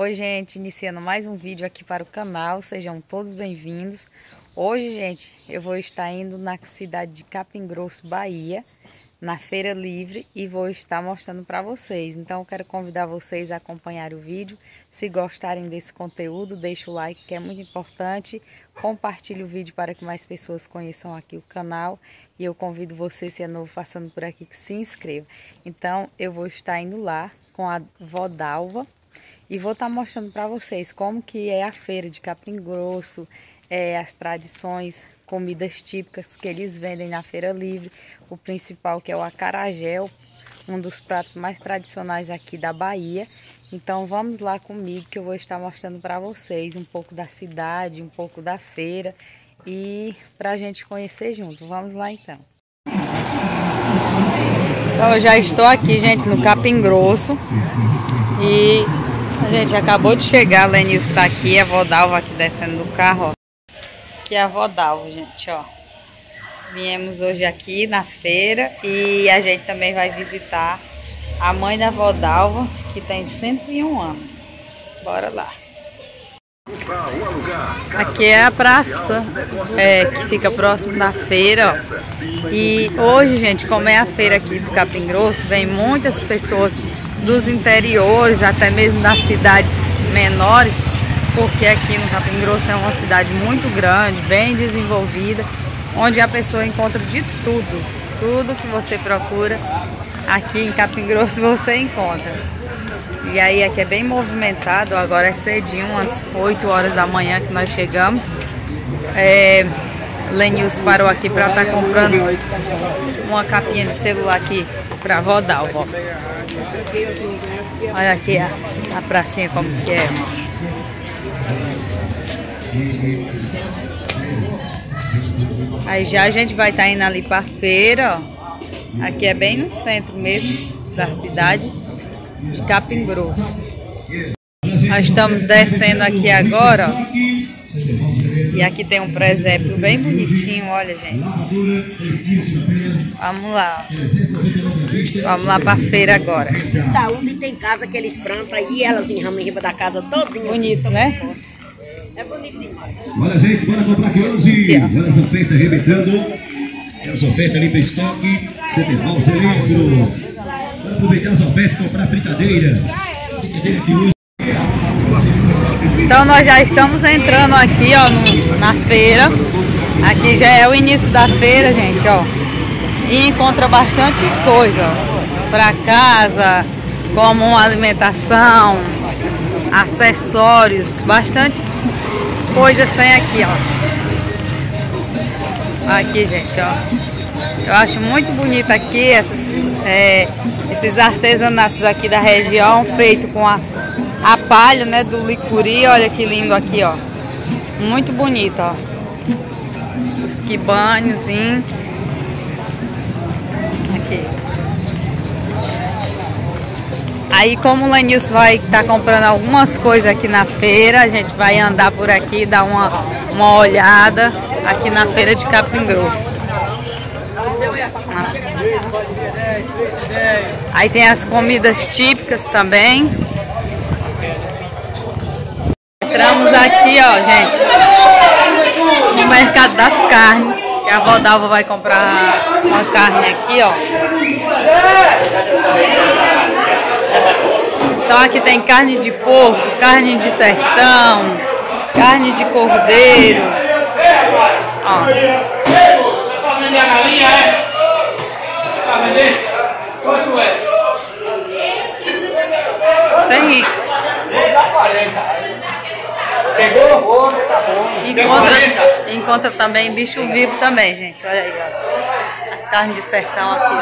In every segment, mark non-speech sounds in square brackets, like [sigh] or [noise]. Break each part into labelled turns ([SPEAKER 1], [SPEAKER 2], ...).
[SPEAKER 1] Oi, gente, iniciando mais um vídeo aqui para o canal, sejam todos bem-vindos. Hoje, gente, eu vou estar indo na cidade de Capim Grosso, Bahia, na Feira Livre e vou estar mostrando para vocês. Então, eu quero convidar vocês a acompanhar o vídeo. Se gostarem desse conteúdo, deixe o like, que é muito importante. Compartilhe o vídeo para que mais pessoas conheçam aqui o canal. E eu convido você, se é novo passando por aqui, que se inscreva. Então, eu vou estar indo lá com a Vodalva e vou estar tá mostrando para vocês como que é a feira de Capim Grosso, é, as tradições, comidas típicas que eles vendem na feira livre. O principal que é o acarajé, um dos pratos mais tradicionais aqui da Bahia. Então vamos lá comigo que eu vou estar mostrando para vocês um pouco da cidade, um pouco da feira e para a gente conhecer junto. Vamos lá então. Então eu já estou aqui, gente, no Capim Grosso e a gente acabou de chegar, a Lenilson está aqui, a Vodalva aqui descendo do carro, ó. Aqui é a Vodalva, gente, ó. Viemos hoje aqui na feira e a gente também vai visitar a mãe da Vodalva, que tem 101 anos. Bora lá. Aqui é a praça é, que fica próximo da feira, ó. E hoje, gente, como é a feira aqui do Capim Grosso, vem muitas pessoas dos interiores, até mesmo das cidades menores, porque aqui no Capim Grosso é uma cidade muito grande, bem desenvolvida, onde a pessoa encontra de tudo, tudo que você procura aqui em Capim Grosso você encontra. E aí aqui é bem movimentado, agora é cedinho, umas 8 horas da manhã que nós chegamos. É, Lenils parou aqui para estar tá comprando uma capinha de celular aqui para rodar, ó. Olha aqui a, a pracinha como que é. Aí já a gente vai estar tá indo ali para feira, ó. Aqui é bem no centro mesmo da cidade de Capim Grosso. Nós estamos descendo aqui agora, ó. E aqui tem um presépio bem bonitinho, olha, gente. Vamos lá. Vamos lá pra feira agora.
[SPEAKER 2] Saúde tem casa que eles plantam e elas enramam em riba da casa todinha.
[SPEAKER 1] Bonito, né?
[SPEAKER 2] É bonito demais.
[SPEAKER 3] Olha, gente, bora comprar aqui 11. Olha essa oferta arrebentando. Essa oferta ali para estoque. Centeval, cilindro aproveitar as e comprar brincadeira.
[SPEAKER 1] Então nós já estamos entrando aqui, ó, no, na feira. Aqui já é o início da feira, gente, ó. E encontra bastante coisa, para casa, como alimentação, acessórios, bastante coisa tem aqui, ó. Aqui, gente, ó. Eu acho muito bonito aqui essas, é, esses artesanatos aqui da região, feito com a, a palha né, do licuri. Olha que lindo aqui, ó. Muito bonito, ó. Os quibanhozinhos. Aqui. Aí como o Lenilson vai estar tá comprando algumas coisas aqui na feira, a gente vai andar por aqui, dar uma, uma olhada aqui na feira de Capim Grosso. Aí tem as comidas típicas também. Entramos aqui, ó, gente, no mercado das carnes. Que a Vodalva vai comprar uma carne aqui, ó. Então aqui tem carne de porco, carne de sertão, carne de cordeiro. Ó. Quanto é? Tem. Dá 40. Pegou? Pô, tá bom. Encontra, encontra também bicho vivo também, gente. Olha aí, ó. As carnes de sertão aqui.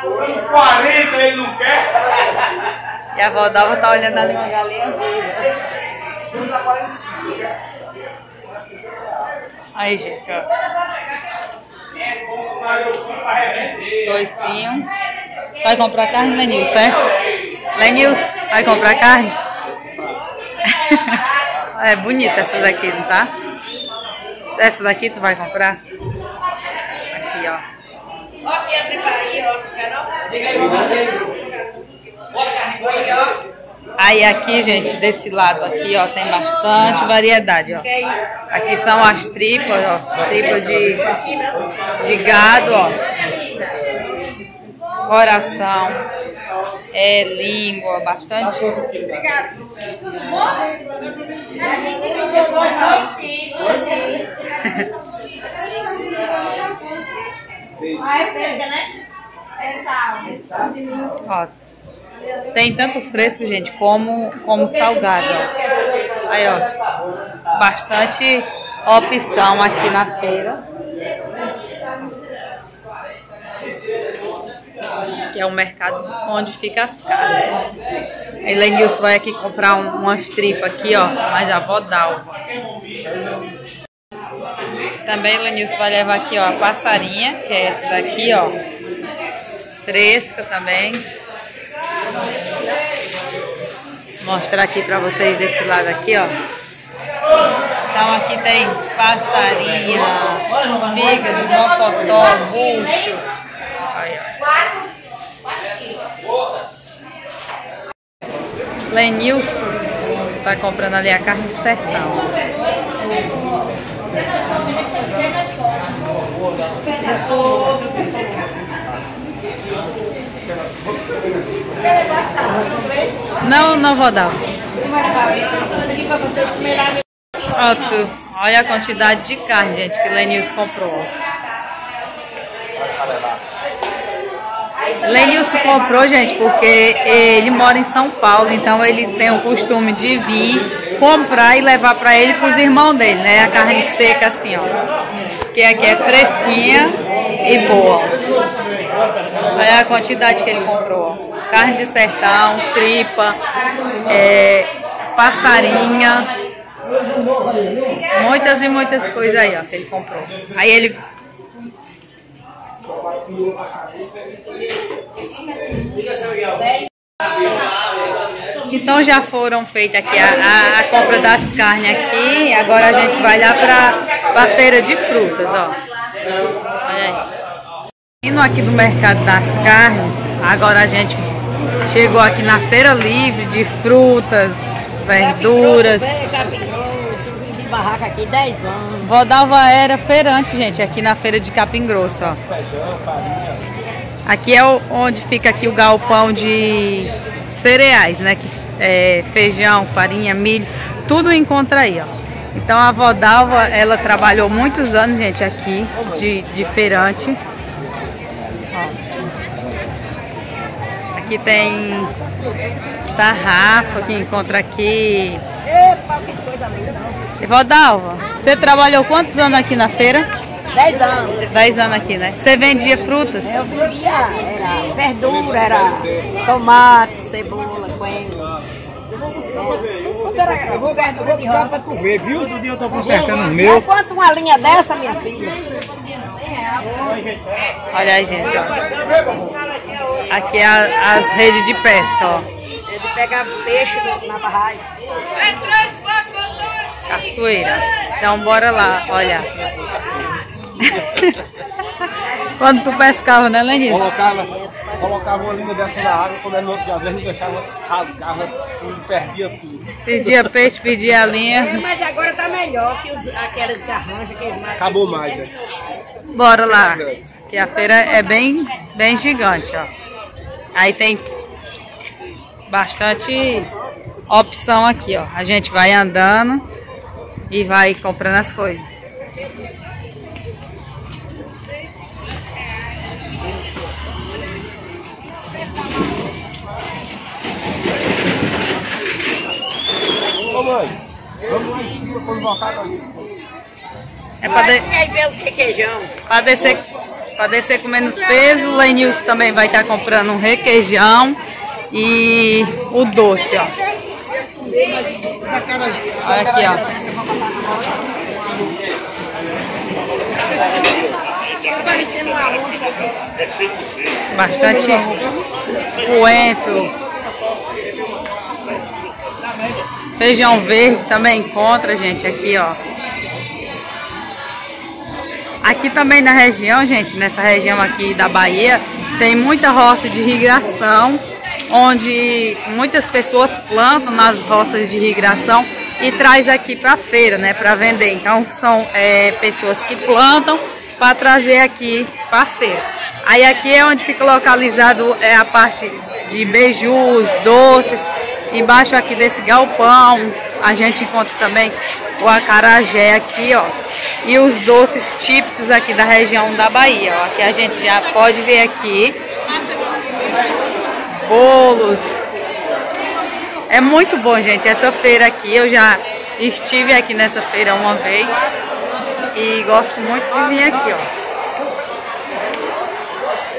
[SPEAKER 3] Com 40 ele não quer?
[SPEAKER 1] E a Valdalva tá olhando ali uma galinha viva. Aí, gente, ó. Toicinho. Vai comprar carne, Lenils, certo? Lenils, vai comprar carne? [laughs] é bonita essa daqui, não tá? Essa daqui tu vai comprar? Aqui, ó.
[SPEAKER 2] Aqui a triparia, ó. Não? Diga aí, ó.
[SPEAKER 1] Aí aqui, gente, desse lado aqui, ó, tem bastante variedade, ó. Aqui são as tripas, ó, tripa de, de gado, ó. Coração, é língua, bastante.
[SPEAKER 2] Obrigado. Tudo bom? Ah, é pesca, né? É sal.
[SPEAKER 1] Ó, tem tanto fresco, gente, como, como salgado. Aí, ó. Bastante opção aqui na feira. Que é o mercado onde fica as carnes. Aí Lenilson vai aqui comprar um, umas tripas aqui, ó. Mas a avó d'alva. Também Lenilson vai levar aqui, ó, a passarinha, que é essa daqui, ó. Fresca também. Mostrar aqui pra vocês desse lado aqui, ó. Então aqui tem passarinha, fígado, mocotó, bucho. Ó. Lenilson tá comprando ali a carne de sertão. Não, não vou dar. Ó, tu, olha a quantidade de carne, gente, que Lenilson comprou. Lenilson comprou, gente, porque ele mora em São Paulo, então ele tem o costume de vir comprar e levar para ele para os irmãos dele, né? A carne seca assim, ó. Que aqui é fresquinha e boa. Olha a quantidade que ele comprou. Carne de sertão, tripa, é, passarinha. Muitas e muitas coisas aí, ó, que ele comprou. Aí ele então já foram feitas aqui a, a, a, compra das carnes aqui. Agora a gente vai lá para a feira de frutas, ó. Olha aí. Indo aqui do mercado das carnes, agora a gente chegou aqui na feira livre de frutas, verduras.
[SPEAKER 2] barraca aqui 10 anos.
[SPEAKER 1] Vodalva era feirante, gente, aqui na feira de Capim Grosso, ó. Aqui é onde fica aqui o galpão de cereais, né? É, feijão, farinha, milho, tudo encontra aí, ó. Então a Vodalva, ela trabalhou muitos anos, gente, aqui de, de feirante. Aqui tem tarrafa que encontra aqui.
[SPEAKER 2] Epa, que coisa linda.
[SPEAKER 1] E Vodalva, você trabalhou quantos anos aqui na feira?
[SPEAKER 2] 10 anos.
[SPEAKER 1] 10 anos aqui, né? Você vendia frutas?
[SPEAKER 2] Eu vendia, era verdura, era tomate, cebola, coentro. Tudo era
[SPEAKER 4] Eu vou, eu vou buscar pra tu ver, viu? Todo dia eu tô consertando o
[SPEAKER 2] Meu.
[SPEAKER 4] meu.
[SPEAKER 2] Quanto uma linha dessa, minha filha?
[SPEAKER 1] Olha aí, gente, ó. Aqui é a- as redes de pesca, ó.
[SPEAKER 2] Ele pega peixe na barragem.
[SPEAKER 1] Caçoeira. Então bora lá, olha. [laughs] Quando tu pescava, né, Lenilson?
[SPEAKER 4] Colocava, colocava uma linha dessa na água, quando era no outro dia, às vezes não deixava, rasgava tudo, perdia tudo.
[SPEAKER 1] Pedia peixe, pedia a linha.
[SPEAKER 2] Mas agora tá melhor que os, aquelas garranchas que eles matam.
[SPEAKER 4] Acabou mais, né?
[SPEAKER 1] Bora lá. Que a feira é bem, bem gigante, ó. Aí tem bastante opção aqui, ó. A gente vai andando e vai comprando as coisas.
[SPEAKER 4] Ô mãe, vamos lá em cima, quando voltar nós.
[SPEAKER 1] É pra, de, pra descer, pra descer com menos peso. O Lenilson também vai estar comprando um requeijão e o doce, ó. Olha aqui, ó. Bastante coentro. Feijão verde também encontra, gente, aqui, ó. Aqui também na região, gente, nessa região aqui da Bahia, tem muita roça de irrigação, onde muitas pessoas plantam nas roças de irrigação e traz aqui para feira, né, para vender. Então são é, pessoas que plantam para trazer aqui para feira. Aí aqui é onde fica localizado é a parte de beijus, doces. Embaixo aqui desse galpão a gente encontra também o acarajé aqui, ó. E os doces típicos aqui da região da Bahia, ó. Que a gente já pode ver aqui. Bolos. É muito bom, gente, essa feira aqui. Eu já estive aqui nessa feira uma vez. E gosto muito de vir aqui, ó.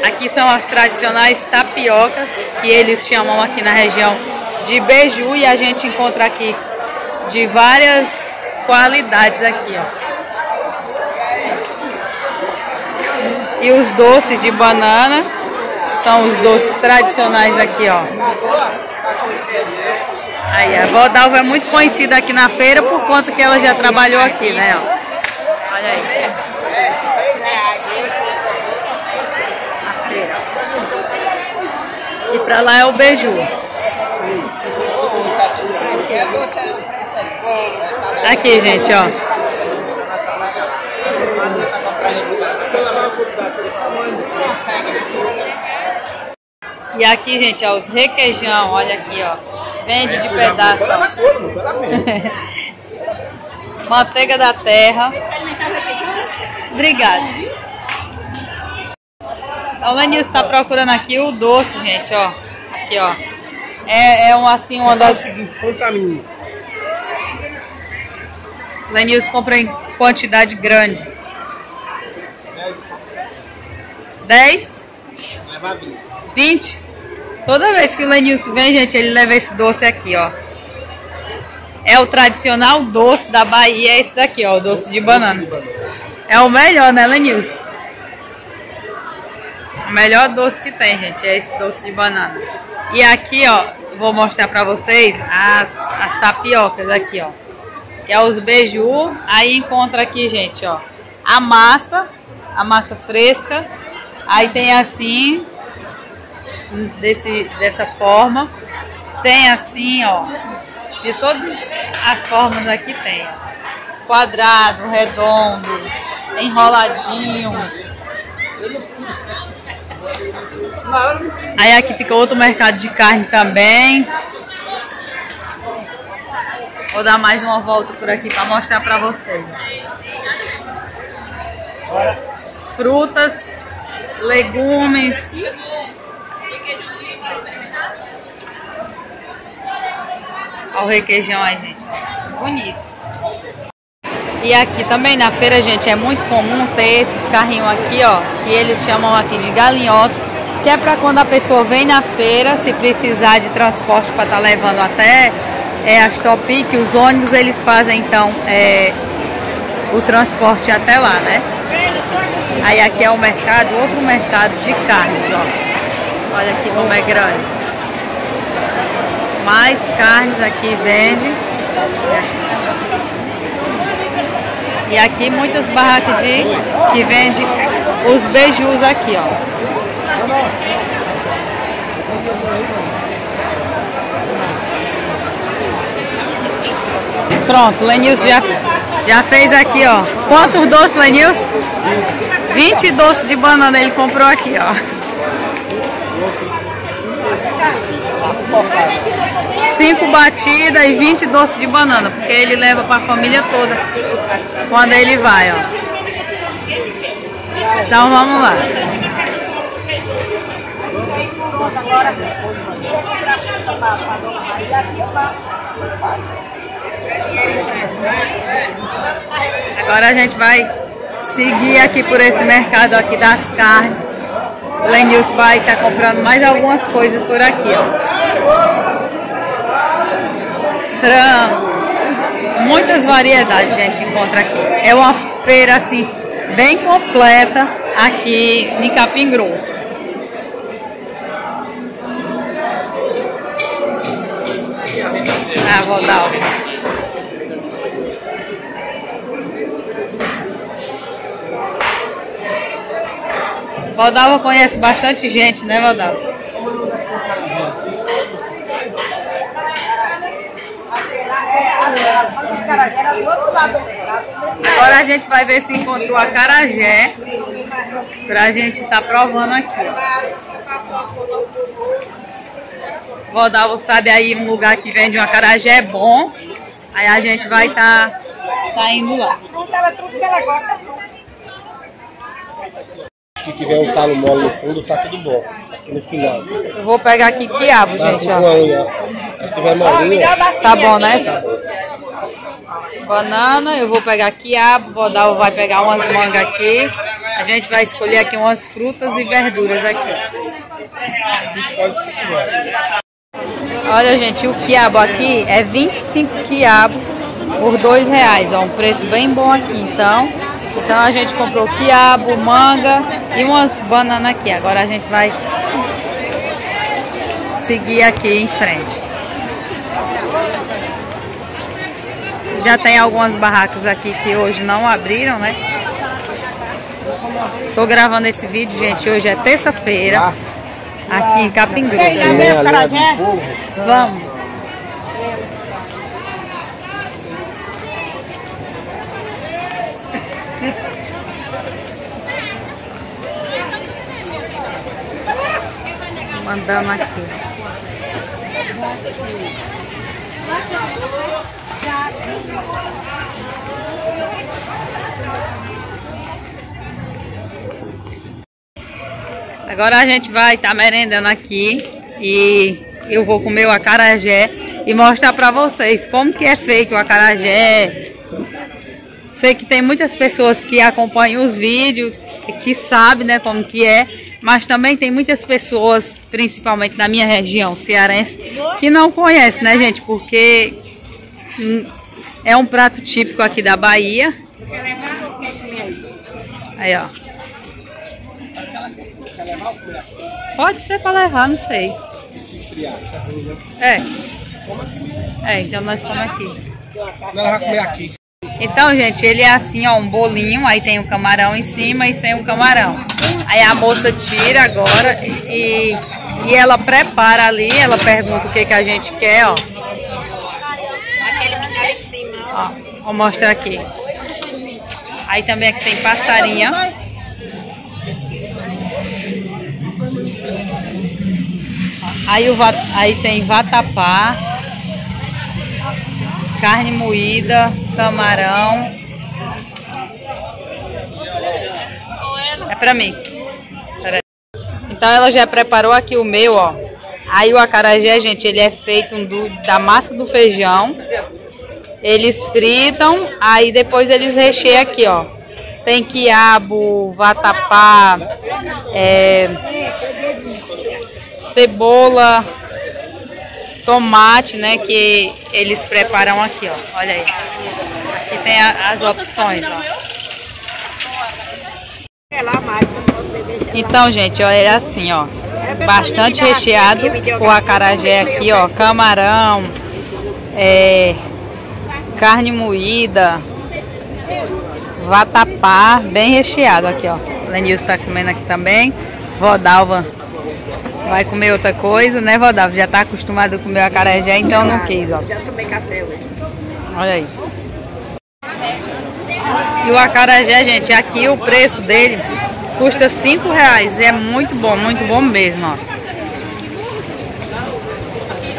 [SPEAKER 1] Aqui são as tradicionais tapiocas, que eles chamam aqui na região de beiju. E a gente encontra aqui de várias qualidades aqui, ó. E os doces de banana são os doces tradicionais aqui, ó. Aí, a avó Dalva é muito conhecida aqui na feira por conta que ela já trabalhou aqui, né, ó. Olha aí. A feira. E pra lá é o beiju. Aqui, gente, ó. E aqui, gente, ó, os requeijão, olha aqui, ó. Vende de pedaço, ó. [laughs] Manteiga da terra. Obrigada. O Lenilson está procurando aqui o doce, gente, ó. Aqui, ó. É, é um, assim, uma das... Lenilson compra em quantidade grande. 10?
[SPEAKER 4] Leva 20.
[SPEAKER 1] 20? Toda vez que o Lenilson vem, gente, ele leva esse doce aqui, ó. É o tradicional doce da Bahia, é esse daqui, ó, o doce de banana. É o melhor, né, Lenilson? O melhor doce que tem, gente, é esse doce de banana. E aqui, ó, vou mostrar pra vocês as, as tapiocas aqui, ó. Que é os beiju. Aí encontra aqui, gente, ó, a massa, a massa fresca. Aí tem assim, desse, dessa forma. Tem assim, ó, de todas as formas aqui tem. Quadrado, redondo, enroladinho. Aí aqui fica outro mercado de carne também. Vou dar mais uma volta por aqui para mostrar para vocês. Frutas, legumes. Olha o requeijão aí, gente. Bonito. E aqui também na feira, gente, é muito comum ter esses carrinhos aqui, ó, que eles chamam aqui de galinhota, que é para quando a pessoa vem na feira, se precisar de transporte para estar tá levando até é, as Topic, os ônibus, eles fazem então é, o transporte até lá, né? Aí aqui é o mercado, outro mercado de carnes, ó. Olha aqui como é grande. Mais carnes aqui vende. E aqui muitas barracas de que vende os beijus aqui, ó. Pronto, Lenilson já, já fez aqui, ó. Quantos doces, Lenilson? 20 doces de banana ele comprou aqui, ó. Cinco batidas e 20 doces de banana, porque ele leva para a família toda quando ele vai, ó. Então vamos lá. Agora a gente vai seguir aqui por esse mercado aqui das carnes. O Lenilson vai estar tá comprando mais algumas coisas por aqui, ó. Frango. Muitas variedades a gente encontra aqui. É uma feira assim, bem completa aqui em Capim Grosso. Ah, vou dar Valdalva conhece bastante gente, né, Valdalva? Agora a gente vai ver se encontrou a carajé pra gente estar tá provando aqui. Valdalva sabe aí um lugar que vende uma carajé bom. Aí a gente vai estar tá, tá indo lá. Tudo que ela gosta,
[SPEAKER 4] se tiver um talo mole no fundo, tá tudo bom. Aqui no final.
[SPEAKER 1] Eu vou pegar aqui quiabo, tá gente, ó.
[SPEAKER 4] Aí, ó. Se tiver molinho,
[SPEAKER 1] tá bom, né? Tá Banana, eu vou pegar quiabo, vou dar, vai pegar umas mangas aqui. A gente vai escolher aqui umas frutas e verduras aqui. Olha, gente, o quiabo aqui é 25 quiabos por dois reais, ó, um preço bem bom aqui. Então, então a gente comprou quiabo, manga e umas bananas aqui. Agora a gente vai seguir aqui em frente. Já tem algumas barracas aqui que hoje não abriram, né? Tô gravando esse vídeo, gente. Hoje é terça-feira. Aqui em Capim Grosso. Vamos. Aqui. Agora a gente vai estar tá merendando aqui e eu vou comer o acarajé e mostrar para vocês como que é feito o acarajé. Sei que tem muitas pessoas que acompanham os vídeos, que sabem né, como que é, mas também tem muitas pessoas, principalmente na minha região cearense, que não conhecem, né, gente? Porque é um prato típico aqui da Bahia. Aí, ó. Pode ser para levar, não sei.
[SPEAKER 4] se esfriar, tá
[SPEAKER 1] É. É, então nós comemos aqui.
[SPEAKER 4] Ela vai comer aqui.
[SPEAKER 1] Então, gente, ele é assim, ó, um bolinho, aí tem o um camarão em cima e sem o um camarão. Aí a moça tira agora e, e ela prepara ali, ela pergunta o que, que a gente quer, ó. Ó, vou mostrar aqui. Aí também aqui tem passarinha. Aí, o, aí tem vatapá, carne moída, camarão. É pra mim. Então ela já preparou aqui o meu, ó. Aí o acarajé, gente, ele é feito do, da massa do feijão. Eles fritam, aí depois eles recheiam aqui, ó. Tem quiabo, vatapá, é, cebola, tomate, né, que eles preparam aqui, ó. Olha aí. Aqui tem a, as opções, ó. Então, gente, ó, é assim, ó. Bastante recheado o acarajé aqui, ó. Camarão, é, carne moída, vatapá, bem recheado aqui, ó. Lenilson tá comendo aqui também. Vodalva Vai comer outra coisa, né, Rodolfo? Já tá acostumado a comer acarajé, então não quis, ó.
[SPEAKER 2] Já tomei café hoje.
[SPEAKER 1] Olha aí. E o acarajé, gente, aqui o preço dele custa 5 reais. É muito bom, muito bom mesmo, ó.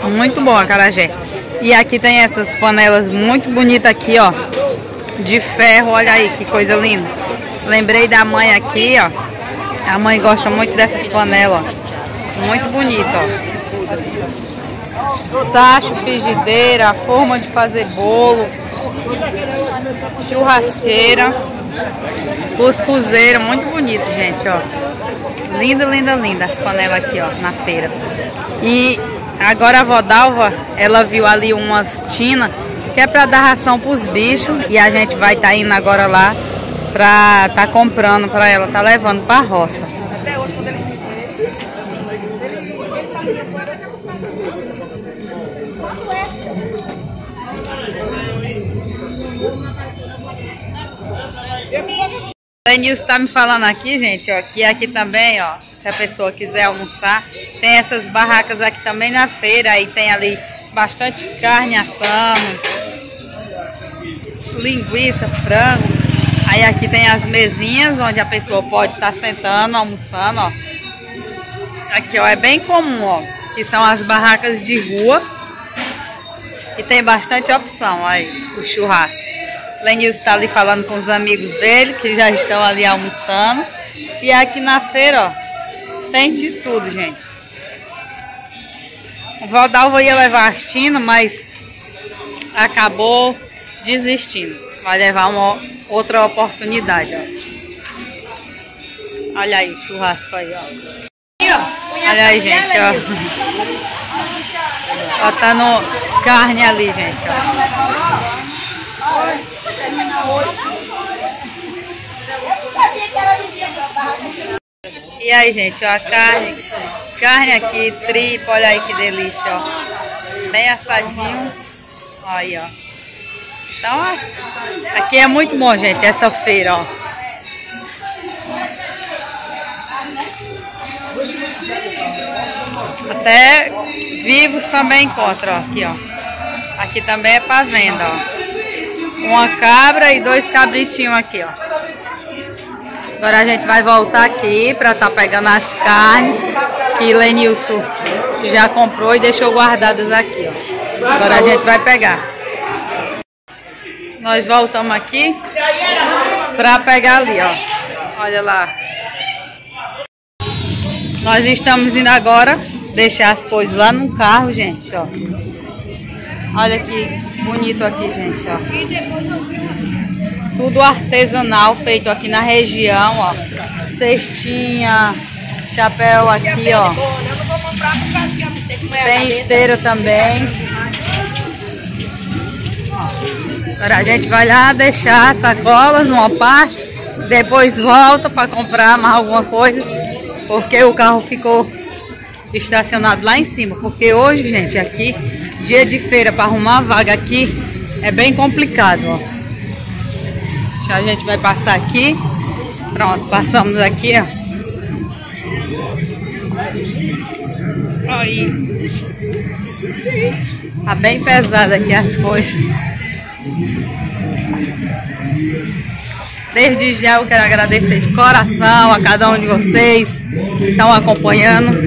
[SPEAKER 1] Muito bom acarajé. E aqui tem essas panelas muito bonitas aqui, ó. De ferro, olha aí que coisa linda. Lembrei da mãe aqui, ó. A mãe gosta muito dessas panelas, ó. Muito bonito, ó. Tacho, frigideira, forma de fazer bolo, churrasqueira, cuscuzeira, muito bonito, gente, ó. Linda, linda, linda as panelas aqui, ó, na feira. E agora a Vodalva, ela viu ali umas tinas que é para dar ração para os bichos e a gente vai estar tá indo agora lá para tá comprando para ela, tá levando para a roça. Lenilson tá me falando aqui, gente, ó, que aqui também, ó, se a pessoa quiser almoçar, tem essas barracas aqui também na feira, aí tem ali bastante carne assando, linguiça, frango. Aí aqui tem as mesinhas onde a pessoa pode estar tá sentando, almoçando, ó. Aqui, ó, é bem comum, ó, que são as barracas de rua. E tem bastante opção aí, o churrasco. Lenilson está ali falando com os amigos dele, que já estão ali almoçando. E aqui na feira, ó, tem de tudo, gente. O Valdalvo ia levar as tinas, mas acabou desistindo. Vai levar uma outra oportunidade, ó. Olha aí churrasco aí, ó. Olha aí, gente, ó. Botando carne ali, gente, ó. E aí, gente, ó, a carne, carne aqui, tripa, olha aí que delícia, ó. Bem assadinho. Aí, ó. Então, aqui é muito bom, gente, essa feira, ó. Até vivos também encontra, ó, aqui, ó. Aqui também é para venda, ó. Uma cabra e dois cabritinhos aqui, ó. Agora a gente vai voltar aqui para estar tá pegando as carnes que Lenilson já comprou e deixou guardadas aqui, ó. Agora a gente vai pegar. Nós voltamos aqui para pegar ali, ó. Olha lá. Nós estamos indo agora deixar as coisas lá no carro, gente, ó. Olha que bonito aqui, gente, ó. Tudo artesanal, feito aqui na região, ó. Cestinha, chapéu aqui, ó. Tem esteira também. Agora a gente vai lá deixar sacolas, uma parte, depois volta para comprar mais alguma coisa, porque o carro ficou estacionado lá em cima. Porque hoje, gente, aqui, dia de feira, para arrumar vaga aqui, é bem complicado, ó. A gente vai passar aqui. Pronto, passamos aqui, ó. Aí. Tá bem pesado aqui as coisas. Desde já eu quero agradecer de coração a cada um de vocês que estão acompanhando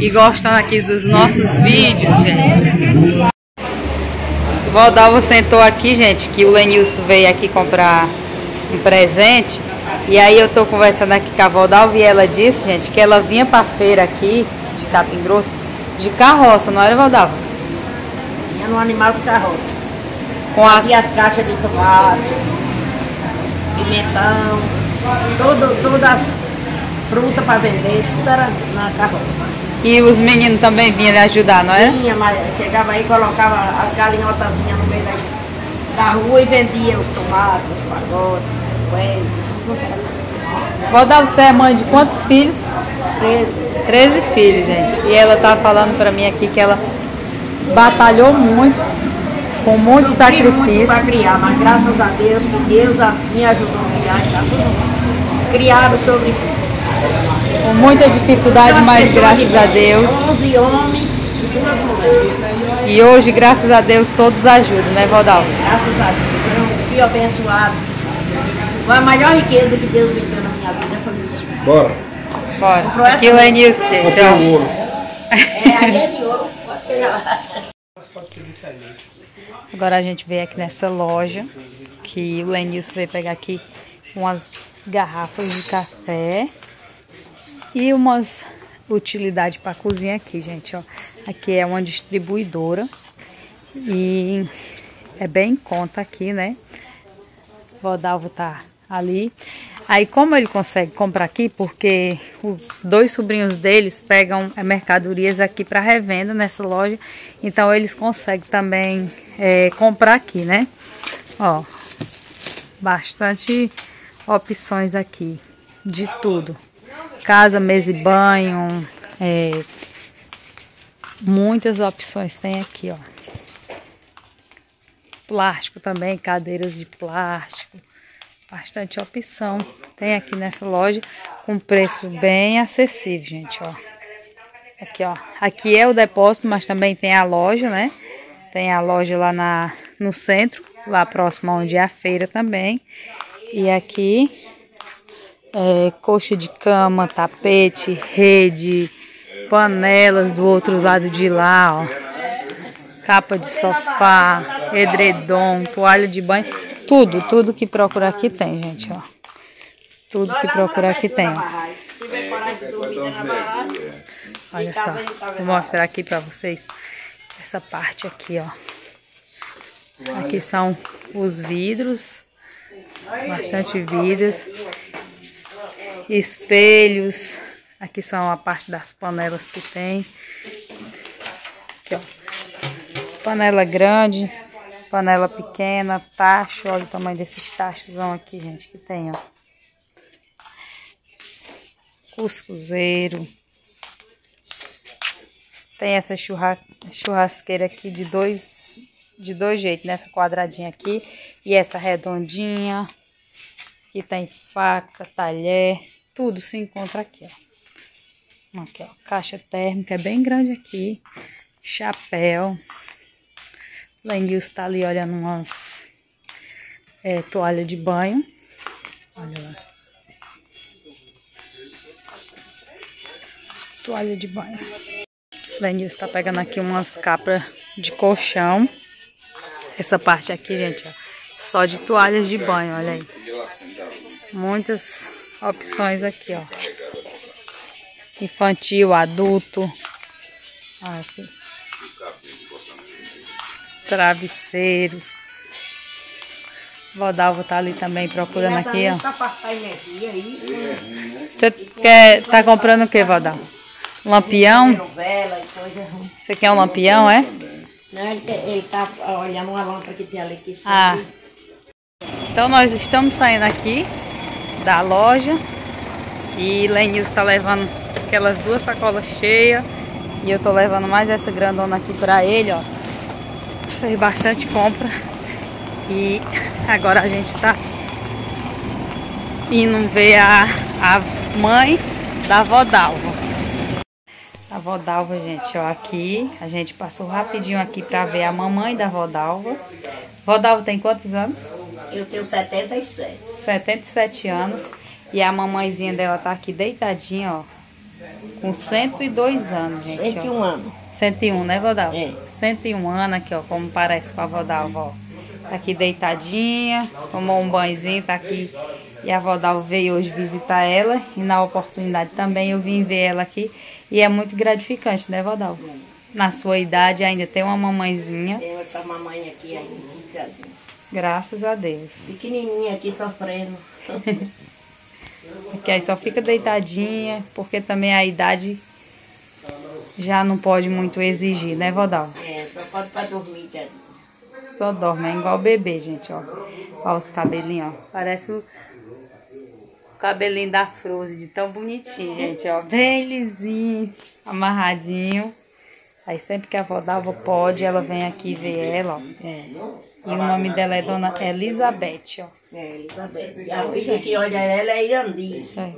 [SPEAKER 1] e gostam aqui dos nossos vídeos, gente. Valdalvo sentou aqui, gente, que o Lenilson veio aqui comprar um presente. E aí eu tô conversando aqui com a Valdalvo e ela disse, gente, que ela vinha pra feira aqui, de Capim Grosso, de carroça, não era, Valdalvo?
[SPEAKER 2] Vinha no animal de carroça.
[SPEAKER 1] Com as...
[SPEAKER 2] E as caixas de tomate, pimentão, todo, todas as frutas para vender, tudo era na carroça.
[SPEAKER 1] E os meninos também vinham lhe ajudar, não é?
[SPEAKER 2] Vinha, mas chegava aí, colocava as galinhotazinhas no meio da, da rua e vendia os tomates, os pagotes, o coelho, tudo.
[SPEAKER 1] Valdalvo, você é mãe de quantos filhos?
[SPEAKER 2] Treze.
[SPEAKER 1] Treze filhos, gente. E ela tá falando para mim aqui que ela batalhou muito com muito
[SPEAKER 2] Sofri
[SPEAKER 1] sacrifício.
[SPEAKER 2] para criar, mas graças a Deus que Deus me ajudou a criar, está tudo criado sobre isso.
[SPEAKER 1] Com muita dificuldade, mas graças a
[SPEAKER 2] bem,
[SPEAKER 1] Deus.
[SPEAKER 2] 11 homens e duas mulheres.
[SPEAKER 1] E hoje, graças a Deus, todos ajudam, né, Valdalvo?
[SPEAKER 2] Graças a Deus. Eu uns filhos abençoados. A maior riqueza que Deus me deu na minha vida foi isso.
[SPEAKER 4] Bora.
[SPEAKER 1] Bora. Aqui o Lenilson, gente,
[SPEAKER 4] Comprei
[SPEAKER 1] ó.
[SPEAKER 4] um ouro.
[SPEAKER 2] É, aí é de ouro, pode chegar lá.
[SPEAKER 1] Agora a gente veio aqui nessa loja, que o Lenilson veio pegar aqui umas garrafas de café e umas utilidades para cozinha aqui, gente, ó. Aqui é uma distribuidora e é bem em conta aqui, né? O Rodalvo tá ali. Aí como ele consegue comprar aqui, porque os dois sobrinhos deles pegam é, mercadorias aqui para revenda nessa loja, então eles conseguem também é, comprar aqui, né? Ó, bastante opções aqui de tudo. Casa, mesa e banho, é, muitas opções tem aqui, ó. Plástico também, cadeiras de plástico. Bastante opção. Tem aqui nessa loja com preço bem acessível, gente, ó. Aqui, ó. Aqui é o depósito, mas também tem a loja, né? Tem a loja lá na, no centro, lá próximo onde é a feira também. E aqui é coxa de cama, tapete, rede, panelas do outro lado de lá, ó. Capa de sofá, edredom, toalha de banho, tudo, tudo que procurar aqui tem, gente, ó. Tudo que procurar aqui tem. Olha só, vou mostrar aqui pra vocês essa parte aqui, ó. Aqui são os vidros, bastante vidros, espelhos. Aqui são a parte das panelas que tem. Aqui, ó. Panela grande, panela pequena, tacho. Olha o tamanho desses tachos aqui, gente, que tem, ó. Cuscuzeiro. Tem essa churra, churrasqueira aqui de dois, de dois jeitos, nessa quadradinha aqui e essa redondinha. Aqui tem faca, talher, tudo se encontra aqui, ó. Aqui, ó, caixa térmica, é bem grande aqui. Chapéu. Lenguils tá ali olhando umas é, toalha de banho. Olha lá. Toalha de banho. Lenguils tá pegando aqui umas capas de colchão. Essa parte aqui, gente, ó, só de toalhas de banho, olha aí. Muitas opções aqui, ó infantil, adulto. Aqui. Travesseiros. Vodalvo tá ali também procurando aqui, ó. Você quer, tá comprando o que, Vodalvo? Lampião? Você quer um lampião, é?
[SPEAKER 2] Não, ele, ele tá olhando uma lâmpada que tem ali que
[SPEAKER 1] Ah. Então nós estamos saindo aqui da loja e Lenils está levando aquelas duas sacolas cheias. E eu tô levando mais essa grandona aqui pra ele, ó. Fez bastante compra. E agora a gente tá indo ver a, a mãe da Vodalva. A Vodalva, gente, ó, aqui. A gente passou rapidinho aqui pra ver a mamãe da Vodalva. Vodalva tem quantos anos?
[SPEAKER 2] Eu tenho 77.
[SPEAKER 1] 77 anos. E a mamãezinha dela tá aqui deitadinha, ó. Com 102 anos, gente.
[SPEAKER 2] 101
[SPEAKER 1] ó.
[SPEAKER 2] anos.
[SPEAKER 1] 101, né, Vodal?
[SPEAKER 2] É.
[SPEAKER 1] 101 anos aqui, ó, como parece com a Vodalva, ó. Tá aqui deitadinha, tomou um banhozinho, tá aqui. E a Vodalva veio hoje visitar ela. E na oportunidade também eu vim ver ela aqui. E é muito gratificante, né, Vodalva? Na sua idade ainda tem uma mamãezinha.
[SPEAKER 2] Tenho essa mamãe aqui ainda.
[SPEAKER 1] Graças a Deus.
[SPEAKER 2] Pequenininha aqui sofrendo.
[SPEAKER 1] Porque aí só fica deitadinha, porque também a idade já não pode muito exigir, né, Vodal?
[SPEAKER 2] É, só pode pra dormir, já.
[SPEAKER 1] Só dorme, é igual bebê, gente, ó. Ó os cabelinhos, ó. Parece o cabelinho da Frozen, de tão bonitinho, gente, ó. Bem lisinho, amarradinho. Aí sempre que a Vodalva pode, ela vem aqui ver ela, ó.
[SPEAKER 2] É.
[SPEAKER 1] E o nome dela é Dona Elizabeth, ó.
[SPEAKER 2] É, Elizabeth. E a ficha que olha ela é Irandi.
[SPEAKER 1] É.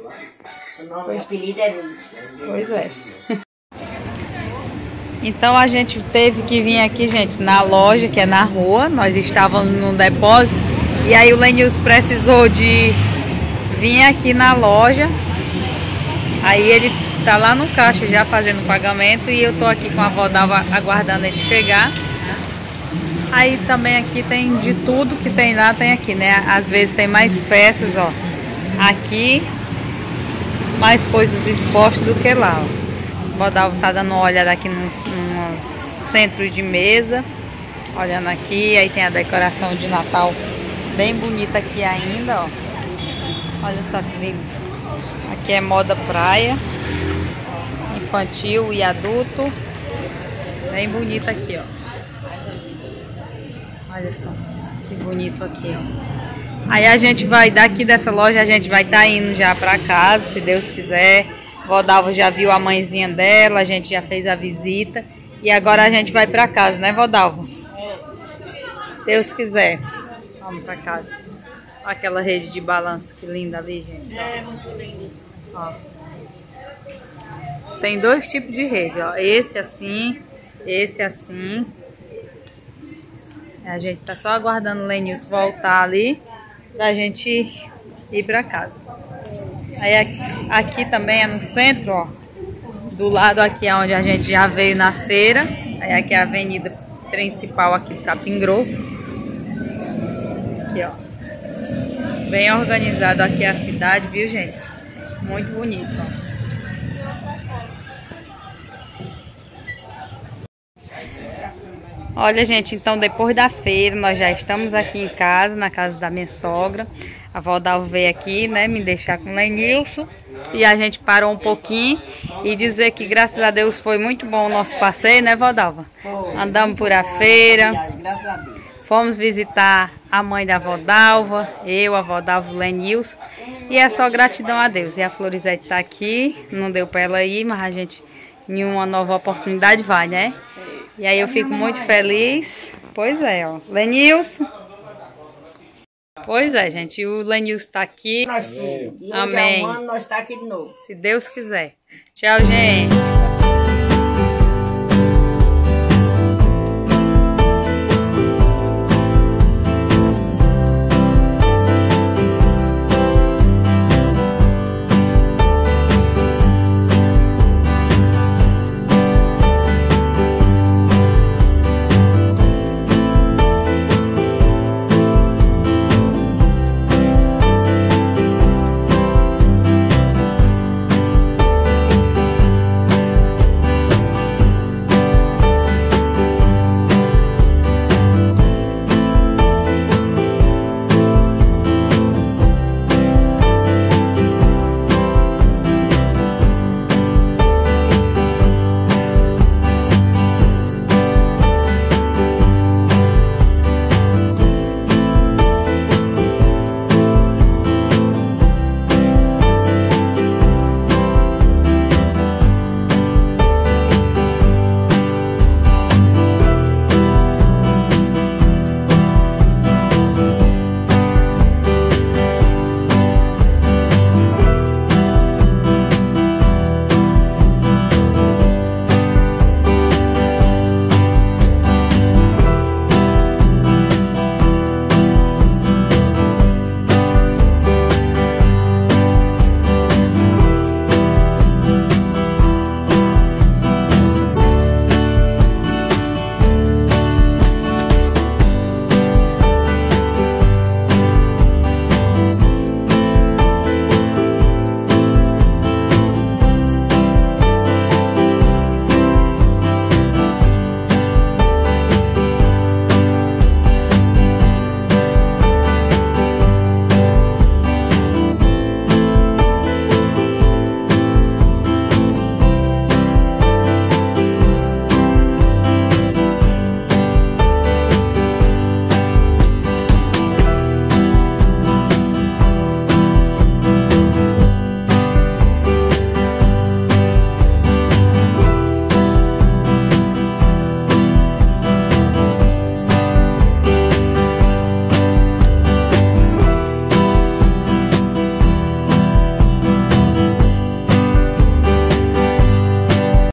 [SPEAKER 2] O nome do apelido é Lídia.
[SPEAKER 1] Pois é. Então a gente teve que vir aqui, gente, na loja, que é na rua. Nós estávamos no depósito. E aí o Lenils precisou de vir aqui na loja. Aí ele tá lá no caixa já fazendo o pagamento. E eu tô aqui com a Vodava aguardando ele chegar. Aí também aqui tem de tudo que tem lá, tem aqui, né? Às vezes tem mais peças, ó. Aqui, mais coisas expostas do que lá, ó. O Bodalvo tá dando uma olhada aqui nos, nos centros de mesa. Olhando aqui, aí tem a decoração de Natal bem bonita aqui ainda, ó. Olha só que lindo. Aqui é moda praia, infantil e adulto. Bem bonita aqui, ó. Olha só, que bonito aqui, ó. Aí a gente vai, daqui dessa loja, a gente vai estar tá indo já pra casa, se Deus quiser. Vodalva já viu a mãezinha dela, a gente já fez a visita. E agora a gente vai pra casa, né, Vodalva? Deus quiser. Vamos pra casa. Aquela rede de balanço, que linda ali, gente. Ó.
[SPEAKER 2] É muito isso.
[SPEAKER 1] Ó. Tem dois tipos de rede, ó. Esse assim, esse assim. A gente tá só aguardando o Lenilson voltar ali pra gente ir pra casa. Aí aqui, aqui também é no centro, ó. Do lado aqui é onde a gente já veio na feira. Aí aqui é a avenida principal aqui do Capim Grosso. Aqui, ó. Bem organizado aqui a cidade, viu, gente? Muito bonito, ó. Olha, gente, então depois da feira, nós já estamos aqui em casa, na casa da minha sogra. A Valdalva veio aqui, né, me deixar com o Lenilson. E a gente parou um pouquinho e dizer que, graças a Deus, foi muito bom o nosso passeio, né, Valdalva?
[SPEAKER 2] Foi.
[SPEAKER 1] Andamos por a feira,
[SPEAKER 2] Graças a Deus.
[SPEAKER 1] fomos visitar a mãe da Valdalva, eu, a Valdalva, o Lenilson. E é só gratidão a Deus. E a Florizete tá aqui, não deu pra ela ir, mas a gente, em uma nova oportunidade, vai, né? E aí eu fico muito feliz. Pois é, ó. Lenilson. Pois é, gente. E o Lenilson tá aqui.
[SPEAKER 2] Nós tudo. E
[SPEAKER 1] Amém.
[SPEAKER 2] nós está aqui de novo.
[SPEAKER 1] Se Deus quiser. Tchau, gente.